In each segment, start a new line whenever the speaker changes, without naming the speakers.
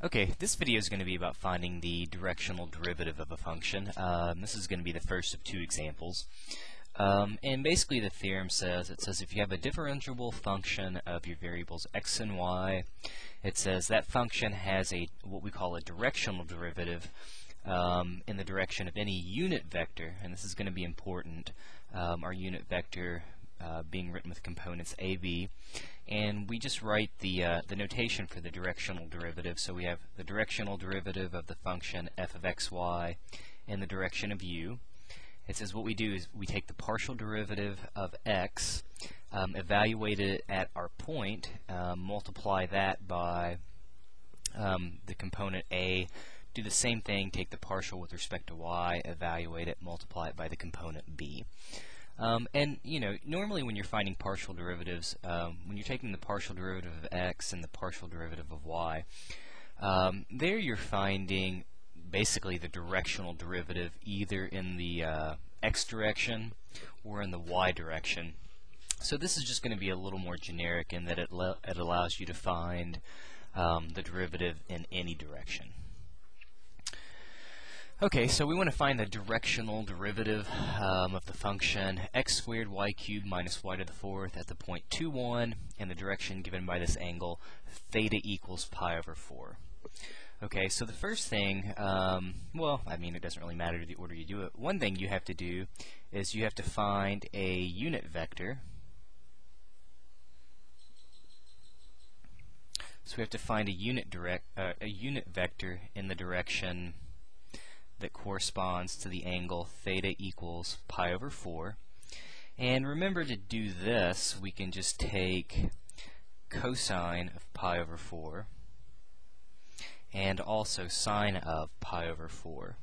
Okay, this video is going to be about finding the directional derivative of a function. Um, this is going to be the first of two examples. Um, and basically the theorem says, it says if you have a differentiable function of your variables x and y, it says that function has a what we call a directional derivative um, in the direction of any unit vector, and this is going to be important, um, our unit vector uh, being written with components a, b, and we just write the, uh, the notation for the directional derivative. So we have the directional derivative of the function f of xy in the direction of u. It says what we do is we take the partial derivative of x, um, evaluate it at our point, um, multiply that by um, the component a, do the same thing, take the partial with respect to y, evaluate it, multiply it by the component b. Um, and, you know, normally when you're finding partial derivatives, um, when you're taking the partial derivative of x and the partial derivative of y, um, there you're finding basically the directional derivative either in the uh, x direction or in the y direction. So this is just going to be a little more generic in that it, it allows you to find um, the derivative in any direction. Okay, so we want to find the directional derivative um, of the function x squared y cubed minus y to the fourth at the point 2, 1 in the direction given by this angle theta equals pi over 4. Okay, so the first thing, um, well, I mean, it doesn't really matter the order you do it. One thing you have to do is you have to find a unit vector. So we have to find a unit direct, uh, a unit vector in the direction that corresponds to the angle theta equals pi over 4. And remember to do this, we can just take cosine of pi over 4 and also sine of pi over 4.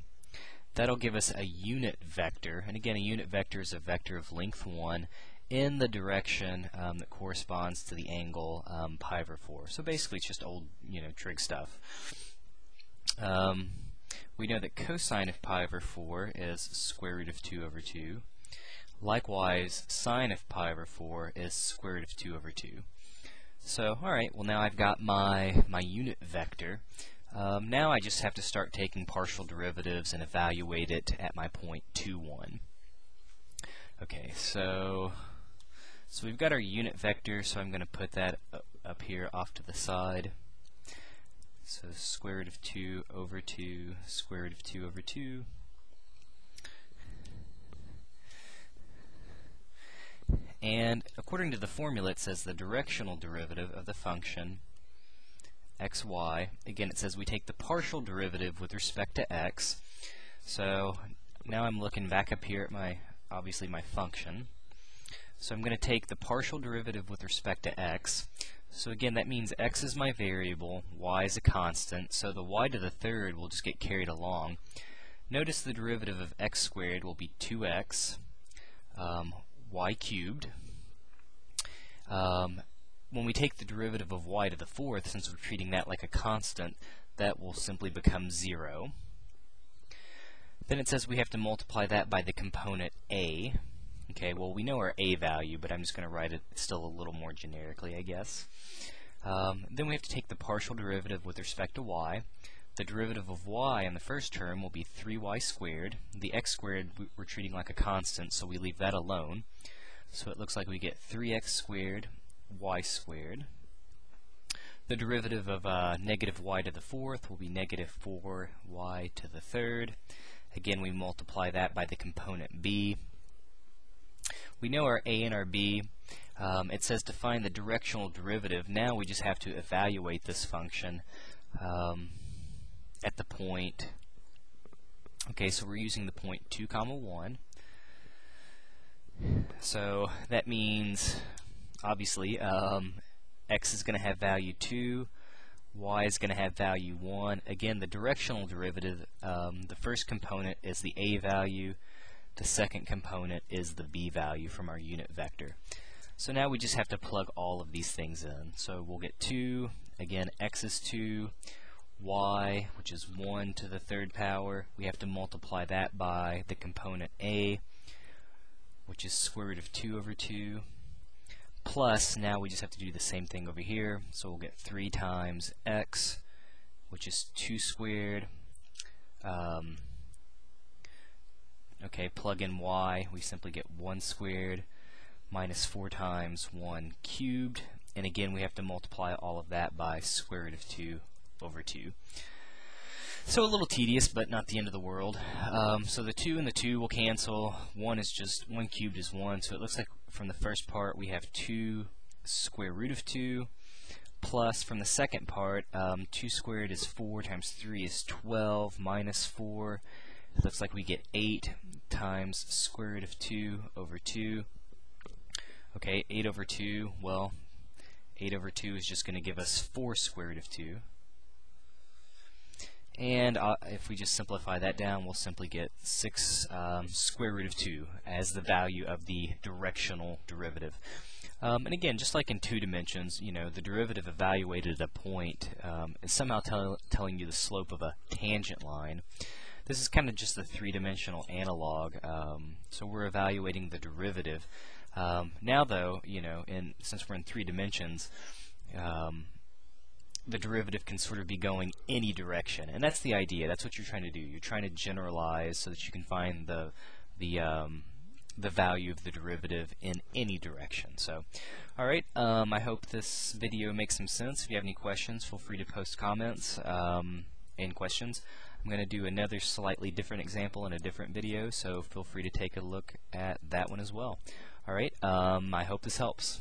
That'll give us a unit vector, and again a unit vector is a vector of length 1 in the direction um, that corresponds to the angle um, pi over 4. So basically it's just old, you know, trig stuff. Um, we know that cosine of pi over 4 is square root of 2 over 2. Likewise, sine of pi over 4 is square root of 2 over 2. So, alright, well now I've got my, my unit vector. Um, now I just have to start taking partial derivatives and evaluate it at my point 2, 1. Okay, so, so we've got our unit vector, so I'm going to put that up here off to the side. So square root of 2 over 2, square root of 2 over 2. And according to the formula, it says the directional derivative of the function xy. Again, it says we take the partial derivative with respect to x. So now I'm looking back up here at my, obviously my function. So I'm going to take the partial derivative with respect to x. So again, that means x is my variable, y is a constant, so the y to the third will just get carried along. Notice the derivative of x squared will be 2x um, y cubed. Um, when we take the derivative of y to the fourth, since we're treating that like a constant, that will simply become 0. Then it says we have to multiply that by the component a, Okay, well we know our a value, but I'm just going to write it still a little more generically, I guess. Um, then we have to take the partial derivative with respect to y. The derivative of y in the first term will be 3y squared. The x squared we're treating like a constant, so we leave that alone. So it looks like we get 3x squared y squared. The derivative of uh, negative y to the fourth will be negative 4y to the third. Again, we multiply that by the component b. We know our a and our b. Um, it says to find the directional derivative. Now we just have to evaluate this function um, at the point. Okay, so we're using the point 2 comma 1. So that means, obviously, um, x is going to have value 2, y is going to have value 1. Again, the directional derivative, um, the first component is the a value, the second component is the b value from our unit vector. So now we just have to plug all of these things in. So we'll get 2, again x is 2, y, which is 1 to the third power, we have to multiply that by the component a, which is square root of 2 over 2, plus now we just have to do the same thing over here, so we'll get 3 times x, which is 2 squared. Um, okay, plug in y, we simply get 1 squared minus 4 times 1 cubed. And again, we have to multiply all of that by square root of 2 over 2. So a little tedious, but not the end of the world. Um, so the 2 and the 2 will cancel. 1 is just, 1 cubed is 1. So it looks like from the first part we have 2 square root of 2 plus from the second part, um, 2 squared is 4 times 3 is 12 minus 4. It looks like we get 8 times square root of 2 over 2. Okay, 8 over 2, well, 8 over 2 is just going to give us 4 square root of 2. And uh, if we just simplify that down, we'll simply get 6 um, square root of 2 as the value of the directional derivative. Um, and again, just like in two dimensions, you know, the derivative evaluated at a point um, is somehow tell telling you the slope of a tangent line. This is kind of just the three-dimensional analog. Um, so we're evaluating the derivative. Um, now, though, you know, in, since we're in three dimensions, um, the derivative can sort of be going any direction, and that's the idea. That's what you're trying to do. You're trying to generalize so that you can find the the um, the value of the derivative in any direction. So, alright, um, I hope this video makes some sense. If you have any questions, feel free to post comments um, and questions. I'm going to do another slightly different example in a different video, so feel free to take a look at that one as well. Alright, um, I hope this helps.